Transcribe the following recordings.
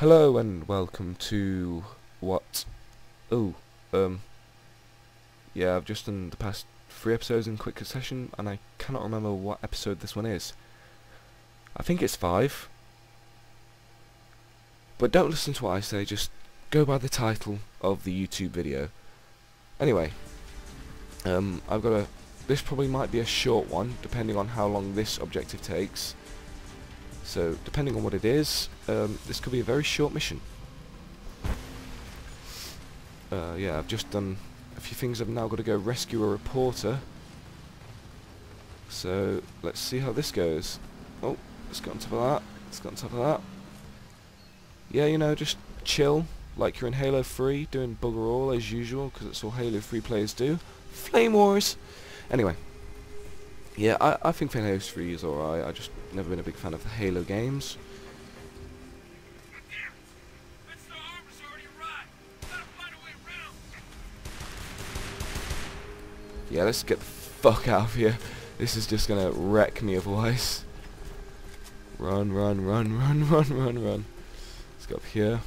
Hello and welcome to what? Oh, um, yeah, I've just done the past three episodes in quick succession, and I cannot remember what episode this one is. I think it's five. But don't listen to what I say, just go by the title of the YouTube video. Anyway, um, I've got a. This probably might be a short one, depending on how long this objective takes. So, depending on what it is, um, this could be a very short mission. Uh, yeah, I've just done a few things. I've now got to go rescue a reporter. So, let's see how this goes. Oh, let's get on top of that. Let's get on top of that. Yeah, you know, just chill, like you're in Halo 3, doing bugger all as usual, because that's all Halo 3 players do. Flame Wars! Anyway. Yeah, I, I think Halo 3 is alright. I just never been a big fan of the Halo games. Yeah, let's get the fuck out of here. This is just gonna wreck me otherwise. Run, run, run, run, run, run, run. Let's go up here.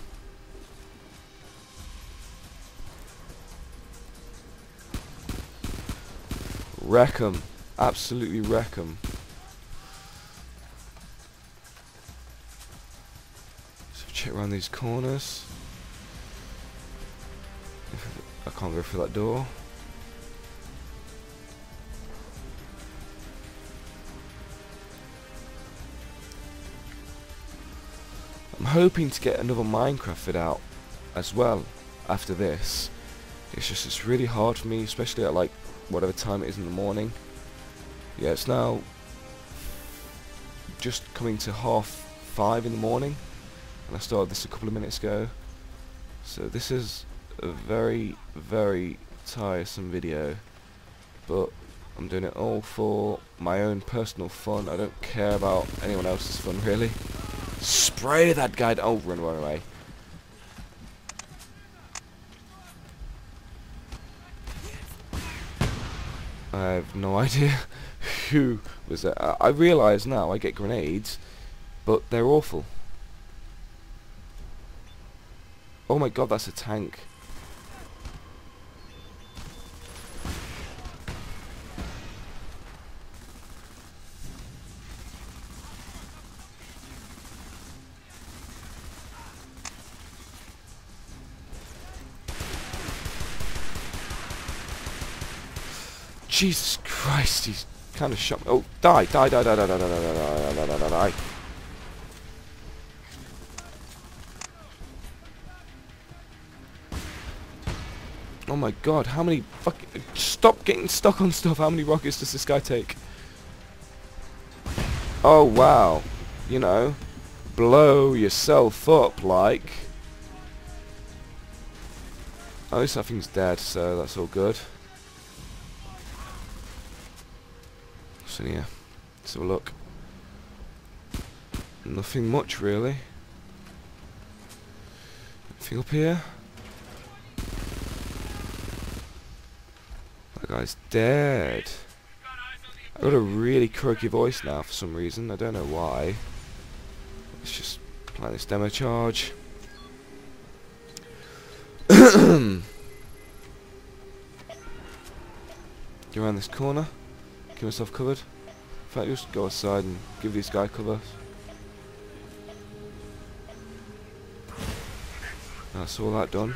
Wreck 'em. Absolutely wreck 'em. Check around these corners. I can't go through that door. I'm hoping to get another Minecraft vid out as well after this. It's just it's really hard for me, especially at like whatever time it is in the morning. Yeah, it's now just coming to half five in the morning, and I started this a couple of minutes ago. So this is a very, very tiresome video, but I'm doing it all for my own personal fun. I don't care about anyone else's fun, really. Spray that guy. Oh, run, run away. I have no idea who was that. I, realise now I get grenades, but they're awful. Oh my god, that's a tank. Jesus Christ, he's kind of shot me. Oh, die, die, die, die, die, die, die, die, die, die, die, die, die. Oh my god, how many fuck stop getting stuck on stuff, how many rockets does this guy take? Oh wow. You know, blow yourself up like At Oh, this thing's dead, so that's all good. So yeah, let's have a look. Nothing much really. Anything up here? Guy's dead. I've got a really croaky voice now for some reason. I don't know why. Let's just play this demo charge. Go around this corner. Keep myself covered. In fact, just go aside and give this guy cover. That's all that done.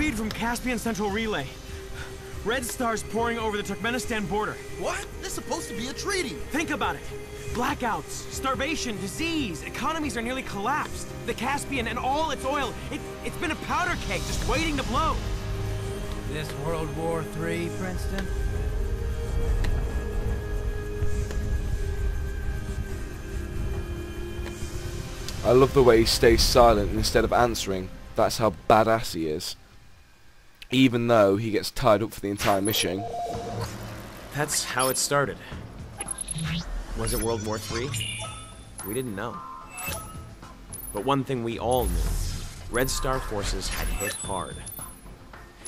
feed from Caspian Central Relay. Red stars pouring over the Turkmenistan border. What? This supposed to be a treaty. Think about it. Blackouts, starvation, disease, economies are nearly collapsed. The Caspian and all its oil, it, it's been a powder keg just waiting to blow. This World War III, Princeton? I love the way he stays silent instead of answering. That's how badass he is. Even though he gets tied up for the entire mission. That's how it started. Was it World War III? We didn't know. But one thing we all knew Red Star forces had hit hard.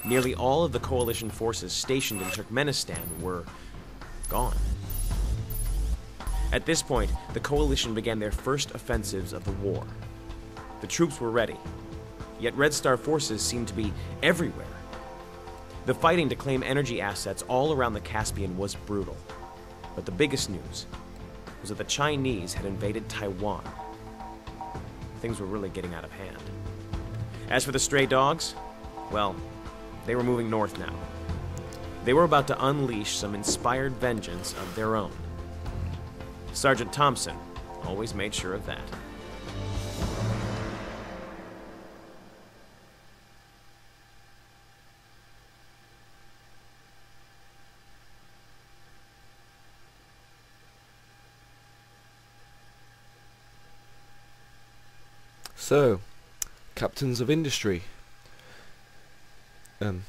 Nearly all of the coalition forces stationed in Turkmenistan were gone. At this point, the coalition began their first offensives of the war. The troops were ready, yet Red Star forces seemed to be everywhere. The fighting to claim energy assets all around the Caspian was brutal. But the biggest news was that the Chinese had invaded Taiwan. Things were really getting out of hand. As for the stray dogs, well, they were moving north now. They were about to unleash some inspired vengeance of their own. Sergeant Thompson always made sure of that. So, captains of industry. Um,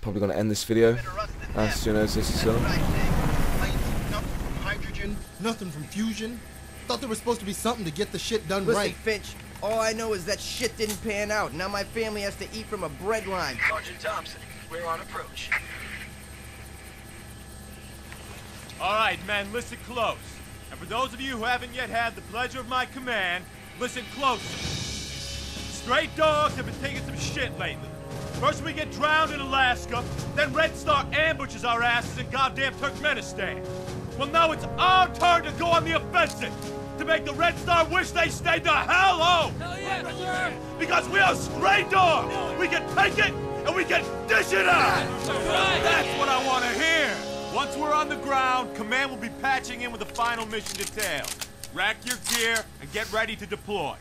probably going to end this video as soon as this is done. Nothing from hydrogen, nothing from fusion. Thought there was supposed to be something to get the shit done Listen, right. Finch, all I know is that shit didn't pan out. Now my family has to eat from a breadline. Sergeant Thompson, we're on approach. All right, men, listen close. And for those of you who haven't yet had the pleasure of my command, listen close. Stray dogs have been taking some shit lately. First we get drowned in Alaska, then Red Star ambushes our asses in goddamn Turkmenistan. Well, now it's our turn to go on the offensive. To make the Red Star wish they stayed the hell home. Hell yeah, sir. Because we are stray dogs. We can take it and we can dish it out. That's what I want to hear. Once we're on the ground, Command will be patching in with the final mission detail. Rack your gear and get ready to deploy.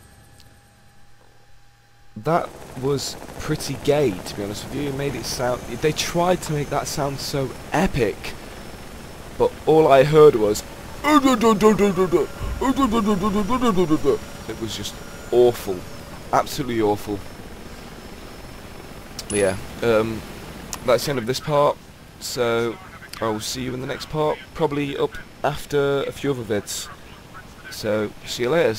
That was pretty gay, to be honest with you. It made it sound. They tried to make that sound so epic, but all I heard was. It was just awful, absolutely awful. Yeah, um, that's the end of this part. So I will see you in the next part, probably up after a few other vids. So see you later.